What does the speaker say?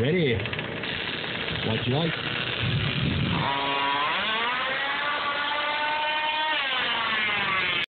Ready. What you like?